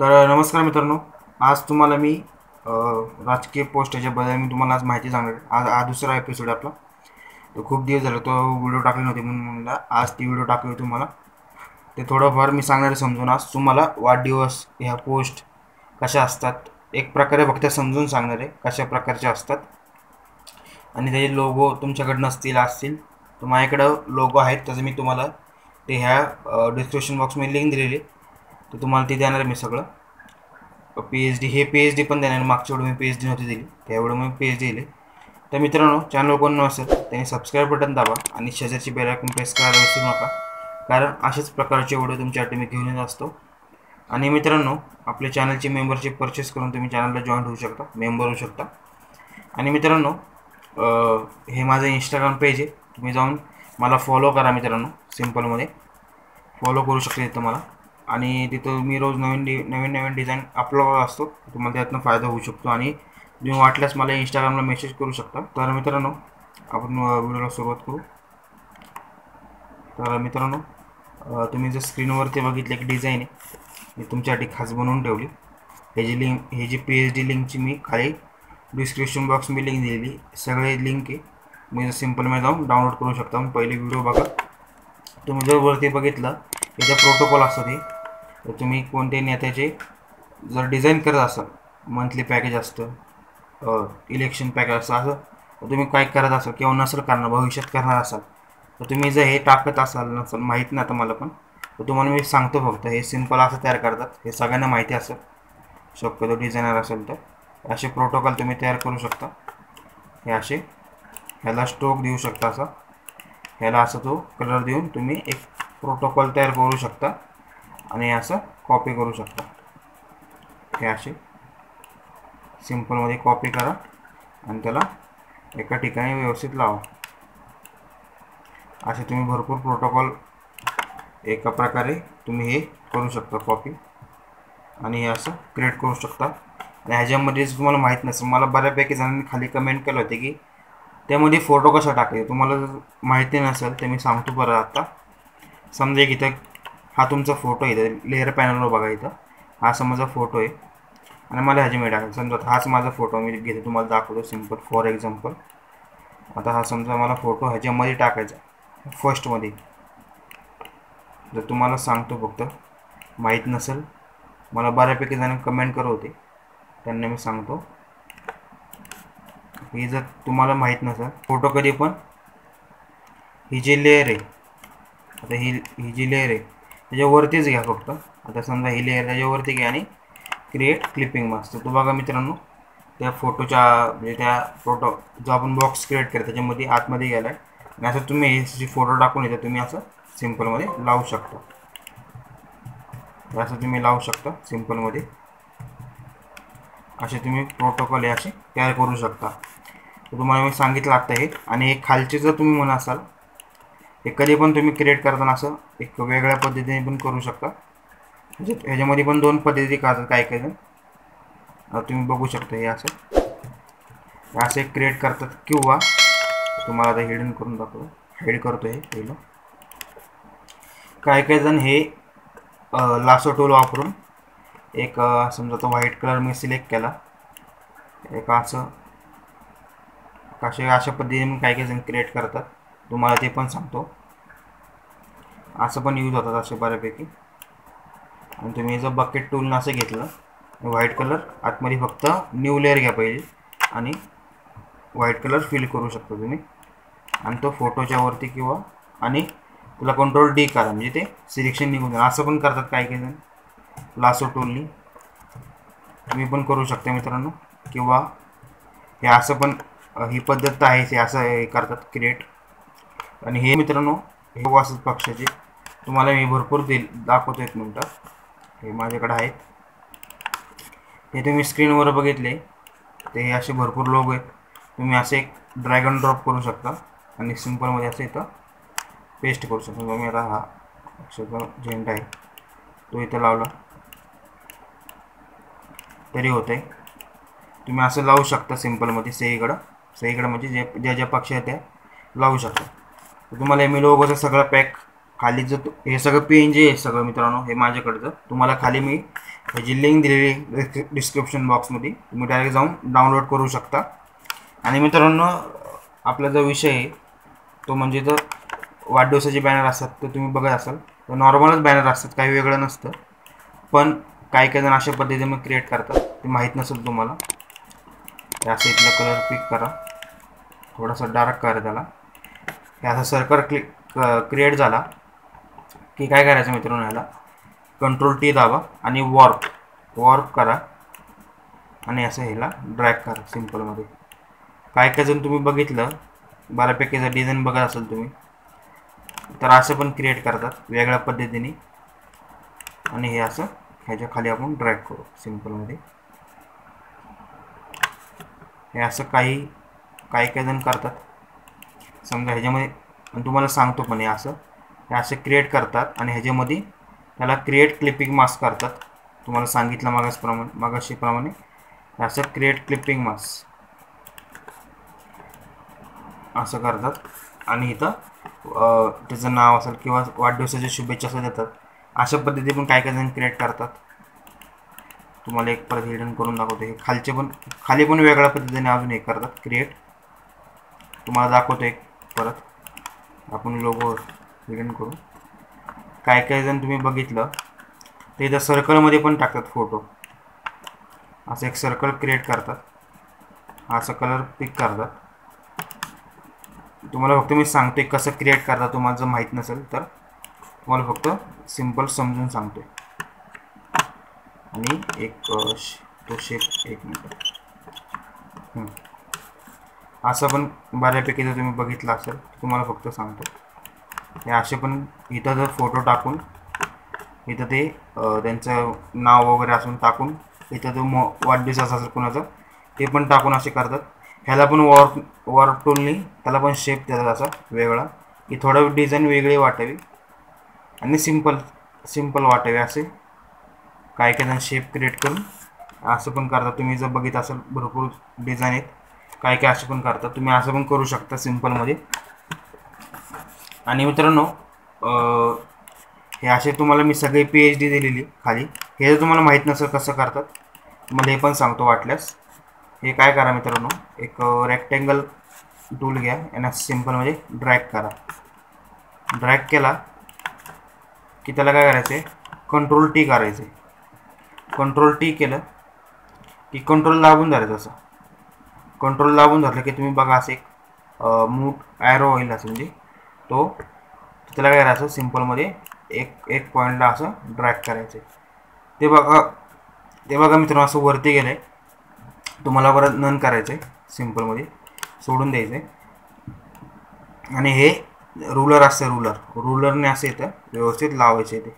तर नमस्कार मित्रांनो. आज तुम्हाला मी राजकीय पोस्टाच्याबद्दल मी तुम्हाला आज माहिती सांगणार आहे. आज हा दुसरा एपिसोड आपला. तर खूप दिवस झाला तो व्हिडिओ टाकले नव्हते म्हणून म्हणला आज ती व्हिडिओ टाकली तुम्हाला. ते थोडंफार मी सांगणार आहे समजून. आज तुम्हाला वाढदिवस ह्या पोस्ट कशा असतात एक प्रकारे फक्त समजून सांगणार आहे कशा प्रकारच्या असतात. आणि त्याचे लोगो तुमच्याकडे नसतील असतील तर माझ्याकडं लोगो आहेत त्याचं मी तुम्हाला ते ह्या डिस्क्रिप्शन बॉक्समध्ये लिंक दिलेली तर तुम्हाला ते देणार आहे मी सगळं. पी एच डी हे पी एच डी पण देणार मागच्या वेळी मी पी एच डी नव्हती दिली. त्यावेळी मी पी एच डी दिली. तर मित्रांनो चॅनल कोण नसेल त्यांनी सबस्क्राईब बटन दाबा आणि शेजारची बेल प्रेस करायला विसरू नका. कारण अशाच प्रकारचे व्हिडिओ तुमच्यासाठी मी घेऊन येत असतो. आणि मित्रांनो आपल्या चॅनलची मेंबरशिप परचेस करून तुम्ही चॅनलला जॉईन होऊ शकता. मेंबर होऊ शकता. आणि मित्रांनो हे माझं इंस्टाग्राम पेज आहे. तुम्ही जाऊन मला फॉलो करा मित्रांनो सिम्पलमध्ये फॉलो करू शकते तुम्हाला आणि तिथं मी रोज नवीन डि नवीन नवीन डिझाईन अपलोड असतो. तुम्हाला त्यातनं फायदा होऊ शकतो आणि तुम्ही वाटल्यास मला इंस्टाग्रामला मेसेज करू शकता. तर मित्रांनो आपण व्हिडिओला सुरुवात करू. तर मित्रांनो तुम्ही जर स्क्रीनवरती बघितलं एक डिझाईन आहे मी तुमच्यासाठी खास बनवून ठेवली. ह्याची लिंक हे जी पी एच डी लिंकची मी खाली डिस्क्रिप्शन बॉक्समध्ये लिंक दिलेली सगळे लिंक आहे. मी जर सिम्पलमध्ये जाऊन डाउनलोड करू शकता. मग पहिले व्हिडिओ बघा. तुम्ही जर वरती बघितलं याचा प्रोटोकॉल असतं ते. तर तुम्ही कोणत्याही नेत्याचे जर डिझाईन करत असाल मंथली पॅकेज असतं इलेक्शन पॅकेज असतं असं तर तुम्ही काय करत असाल किंवा नसेल करणार भविष्यात करणार असाल तर तुम्ही जर हे टाकत असाल नसेल माहीत नाही आता मला पण तर तुम्हाला मी सांगतो फक्त हे सिंपल असं तयार करतात हे सगळ्यांना माहिती असेल शक्यतो डिझायनर असेल तर असे प्रोटोकॉल तुम्ही तयार करू शकता हे असे ह्याला स्ट्रोक देऊ शकता असा ह्याला असं तो कलर देऊन तुम्ही एक प्रोटोकॉल तयार करू शकता आणि असं कॉपी करू शकता. हे असे. सिम्पलमध्ये कॉपी करा आणि त्याला एका ठिकाणी व्यवस्थित लावा. असे तुम्ही भरपूर प्रोटोकॉल एका प्रकारे तुम्ही हे करू शकता कॉपी आणि हे असं क्रिएट करू शकता. आणि ह्याच्यामध्ये जर तुम्हाला माहीत नसेल मला बऱ्यापैकी जणांनी खाली कमेंट केलं होते की त्यामध्ये फोटो कसा टाकायचा? तुम्हाला जर माहिती नसेल तर मी सांगतो बरं आता. समजा एक इथं हा तुमचा फोटो आहे लेअर पॅनलवर बघा इथं. हा समजा फोटो आहे. आणि मला ह्याची मी टाकायचं समजा हाच माझा फोटो मी घेतो तुम्हाला दाखवतो सिंपल फॉर एक्झाम्पल आता हा समजा मला फोटो ह्याच्यामध्ये टाकायचा फर्स्टमध्ये जर तुम्हाला सांगतो फक्त माहीत नसेल मला बऱ्यापैकी जण कमेंट करत होते. त्यांना मी सांगतो. ही जर तुम्हाला माहीत नसेल फोटो कधी पण ही जी लेअर आहे आता ही ही जी लेअर आहे त्याच्यावरतीच घ्या फक्त. आता समजा ही लेअर त्याच्यावरती घ्या आणि क्रिएट क्लिपिंग मास्क तर तो बघा मित्रांनो त्या फोटोच्या म्हणजे त्या फोटो जो आपण बॉक्स क्रिएट केला त्याच्यामध्ये आतमध्ये गेला आहे आणि असं तुम्ही हे फोटो टाकून येतं तुम्ही असं सिम्पलमध्ये लावू शकता. असं तुम्ही लावू शकता सिम्पलमध्ये असे तुम्ही प्रोटोकॉल हे असे तयार करू शकता. तर तुम्हाला मी सांगितलं आता हे. आणि हे खालचे जर तुम्ही म्हणा असाल हे कधी पण तुम्ही क्रिएट करताना असं एक वेगळ्या पद्धतीने पण करू शकता. म्हणजे ह्याच्यामध्ये पण दोन पद्धती करतात काय काय जण तुम्ही बघू शकता हे असं. असे क्रिएट करतात किंवा तुम्हाला आता हिडन करून दाखवतो. हाईड करतो हे पहिलं. काय काय जण हे लासो टूल वापरून एक समजा तो व्हाईट कलर मी सिलेक्ट केला. एक असं अशा अशा पद्धतीने काही काही जण क्रिएट करतात. तुम्हाला ते पण सांगतो. असं पण यूज होतात असे बऱ्यापैकी. आणि तुम्ही जर बकेट टूल असं घेतलं व्हाईट कलर आतमध्ये फक्त न्यू लेअर घ्या पाहिजे आणि व्हाईट कलर फिल करू शकता तुम्ही. आणि तो फोटोच्या वरती किंवा आणि तुला कंट्रोल डी करा म्हणजे ते सिलेक्शन निघून जाईल. असं पण करतात काही काही जण. लासो टूलनी तुम्ही पण करू शकता मित्रांनो. किंवा हे असं पण ही पद्धत तर आहेच हे असं हे करतात क्रिएट आणि हे मित्रांनो हे वासत पक्षाचे तुम्हाला मी भरपूर दिल दाखवतो एक मिनटं. हे माझ्याकडे आहेत. हे तुम्ही स्क्रीनवर बघितले. ते हे असे भरपूर लोक आहेत. तुम्ही असे एक ड्रॅगन ड्रॉप करू शकता आणि सिम्पलमध्ये असं इथं पेस्ट करू शकता. मी आता हा अक्षरचा झेंडा आहे. तो इथं लावला. तरी होतं आहे तुम्ही असं लावू शकता सिम्पलमध्ये सईकडं सईकडं म्हणजे जे ज्या ज्या पक्ष आहेत त्या लावू शकता. तुम्हाला एम लोगोचं सगळं पॅक खाली जर हे सगळं पी एन जी आहे सगळं मित्रांनो हे माझ्याकडचं. तुम्हाला खाली मी ह्याची लिंक दिलेली डिस्क्रिप्शन बॉक्समध्ये तुम्ही डायरेक्ट जाऊन डाउनलोड करू शकता. आणि मित्रांनो आपला जो विषय आहे तो म्हणजे जर वाढदिवसाचे बॅनर असतात तर तुम्ही बघत असाल. तर नॉर्मलच बॅनर असतात काही वेगळं नसतं. पण काही काही जण अशा पद्धतीने क्रिएट करतात. ते माहीत नसेल तुम्हाला. हे असं इथला कलर पिक करा. थोडासा डार्क करा त्याला. हे असं सर्कल क्लिक क्रिएट झाला. की काय करायचं मित्रांनो ह्याला कंट्रोल टी दाबा आणि वॉर्प वॉर्प करा. आणि असं ह्याला ड्रॅग करा सिम्पलमध्ये काय काय जण तुम्ही बघितलं बऱ्यापैकी जर डिझाईन बघत असेल तुम्ही तर असं पण क्रिएट करतात वेगळ्या पद्धतीने. आणि हे असं ह्याच्या खाली आपण ड्रॅग करू सिम्पलमध्ये हे असं काही काही काही जण करतात. समजा ह्याच्यामध्ये आणि तुम्हाला सांगतो पण हे असं. असं क्रिएट करतात आणि ह्याच्यामध्ये त्याला क्रिएट क्लिपिंग मास्क करतात. तुम्हाला सांगितलं मागासप्रमाणे मागाशीप्रमाणे. हे असं क्रिएट क्लिपिंग मास्क असं करतात. आणि इथं त्याचं नाव असेल किंवा वाढदिवसाच्या शुभेच्छा असं देतात. अशा पद्धती पण काय काय जण क्रिएट करतात. तुम्हाला एक परत हिडन करून दाखवतो. हे खालचे पण खाली पण वेगळ्या पद्धतीने अजून हे करतात. क्रिएट तुम्हाला दाखवतो एक परत. आपण लोगो हिडन करू. काय काय जण तुम्ही बघितलं तर इथं सर्कलमध्ये पण टाकतात फोटो असं एक सर्कल क्रिएट करतात. असं कलर पिक करतात. तुम्हाला फक्त मी सांगते कसं क्रिएट करता तुम्हाला जर माहीत नसेल तर. तुम्हाला फक्त सिंपल समजून सांगतोय. आणि एक तो शेप एक मिनिट. असं पण बऱ्यापैकी जर तुम्ही बघितलं असेल तुम्हाला फक्त सांगतो असे पण इथं जर फोटो टाकून इथं ते त्यांचं नाव वगैरे असून टाकून इथं जो मो वाढदिवस असेल कुणाचं ते पण टाकून असे करतात. ह्याला पण वॉर वॉर टूलनी त्याला पण शेप देतात असा वेगळा की थोडं डिझाईन वेगळी वाटावी. आणि सिंपल सिंपल वाटावे असे. काय काय जण शेप क्रिएट करून असं पण करतात. तुम्ही जर बघित असाल भरपूर डिझाईन आहेत. काय काय असे पण करतात. तुम्ही असं पण करू शकता सिम्पलमध्ये आणि मित्रांनो हे असे तुम्हाला मी सगळे पी एच डी दिलेली खाली. हे जर तुम्हाला माहीत नसेल कसं करतात मला हे पण सांगतो वाटल्यास. हे काय करा मित्रांनो एक रेक्टँगल टूल घ्या यांना सिम्पलमध्ये ड्रॅग करा. ड्रॅग केला की त्याला काय करायचं आहे कंट्रोल टी करायचं आहे कंट्रोल टी केलं की कंट्रोल दाबून धरायचं असं. कंट्रोल दाबून धरलं की तुम्ही बघा असं एक मूट ॲरो होईल असं म्हणजे तो त्याला काय करायचं? सिम्पलमध्ये एक एक पॉईंटला असं ड्रॅग करायचं. ते बघा ते बघा मित्रांनो असं वरती गेलं आहे तुम्हाला परत नन करायचं आहे सिम्पलमध्ये सोडून द्यायचं आहे आणि हे रुलर असतं रुलर रुलरने असं येतं व्यवस्थित लावायचं ते.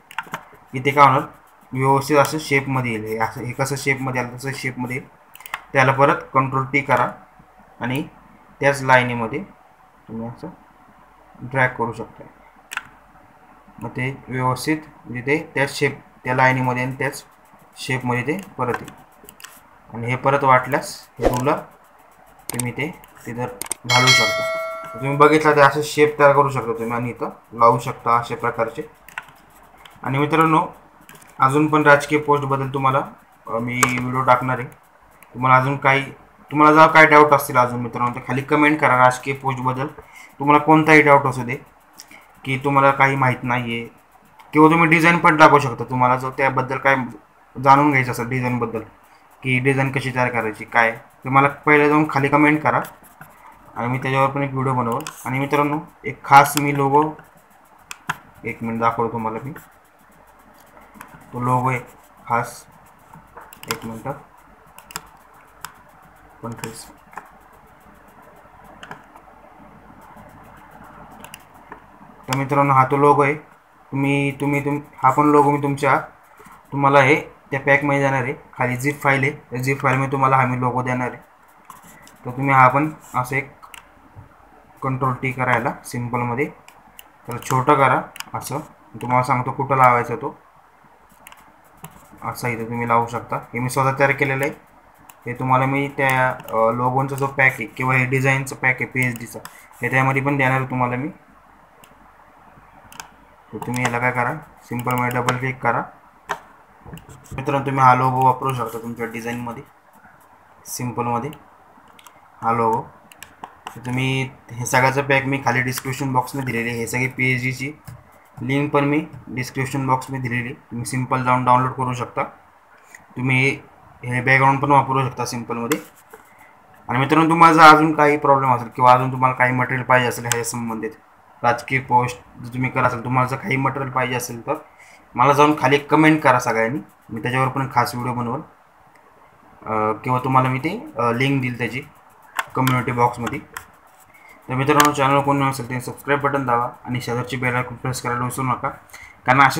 इथे काय होणार? व्यवस्थित असं शेपमध्ये येईल. हे असं हे कसं शेपमध्ये आलं तसं शेपमध्ये येईल. त्याला परत कंट्रोल टी करा. आणि त्याच लाईनीमध्ये तुम्ही असं ड्रॅग करू शकता. मग ते व्यवस्थित म्हणजे ते त्याच शेप त्या लाईनीमध्ये आणि त्याच शेपमध्ये ते परत येईल. आणि हे परत वाटल्यास हे रुलर तुम्ही ते तिथं घालू शकता. तुम्ही बघितलं ते असे शेप तयार करू शकता तुम्ही आणि इथं लावू शकता अशा प्रकारचे. आणि मित्रांनो अजून पण राजकीय पोस्टबद्दल तुम्हाला मी व्हिडिओ टाकणार आहे. तुम्हाला अजून काही तुम्हाला जर काय डाऊट असतील अजून मित्रांनो तर खाली कमेंट करा राजकीय पोस्टबद्दल तुम्हाला कोणताही डाऊट असू दे की तुम्हाला काही माहीत नाही आहे किंवा तुम्ही डिझाईन पण टाकू शकता. तुम्हाला जर त्याबद्दल काय जाणून घ्यायचं असेल डिझाईनबद्दल की डिझाईन कशी तयार करायची काय तर मला पहिले जाऊन खाली कमेंट करा. आणि मी त्याच्यावर पण एक व्हिडिओ बनवल. आणि मित्रांनो एक खास मी लोगो एक मिनिट दाखवतो तुम्हाला मी. तो लोगो आहे खास. एक मिनटं. पंचवीस तर मित्रांनो हा तो लोगो आहे. तुम्ही तुम्ही तुम हा पण लोगो मी तुमच्या तुम्हाला हे त्या पॅकमध्ये जाणार आहे. खाली झिप फाईल आहे. त्या झिप फाईलमध्ये तुम्हाला हा मी लोगो देणार आहे. तर तुम्ही हा पण असं एक कंट्रोल टी करायला सिम्पलमध्ये तर छोटं करा असं. तुम्हाला सांगतो कुठं लावायचा तो. असा इथं तुम्ही लावू शकता. हे मी स्वतः तयार केलेलं आहे. हे तुम्हाला मी त्या लोगोंचा जो पॅक आहे किंवा हे डिझाईनचं पॅक आहे पी एच डीचा हे त्यामध्ये पण देणार आहे तुम्हाला मी. तर तुम्ही याला काय करा सिम्पलमध्ये डबल क्लिक करा. मित्रांनो तुम्ही हा लोगो वापरू शकता तुमच्या डिझाईनमध्ये सिम्पलमध्ये हा लोगो तुम्ही हे सगळ्याचं पॅक मी खाली डिस्क्रिप्शन बॉक्समध्ये दिलेली हे सगळी पी एच डीची लिंक पण मी डिस्क्रिप्शन बॉक्समध्ये दिलेली तुम्ही सिंपल जाऊन डाउनलोड करू शकता. तुम्ही हे बॅकग्राऊंड पण वापरू शकता सिम्पलमध्ये आणि मित्रांनो तुम्हाला अजून काही प्रॉब्लेम असेल किंवा अजून तुम्हाला काही मटेरियल पाहिजे असेल ह्या संबंधित राजकीय पोस्ट जर तुम्ही करा असाल तुम्हाला जर काही मटेरियल पाहिजे असेल तर मला जाऊन खाली कमेंट करा सगळ्यांनी. मी त्याच्यावर पण खास व्हिडिओ बनवल. किंवा तुम्हाला मी ते लिंक देईल त्याची कम्युनिटी बॉक्समध्ये तर मित्रांनो चॅनल कोण नसेल ते सबस्क्राईब बटन दावा आणि शेजारची बेल आयकॉन प्रेस करायला विसरू नका. कारण असे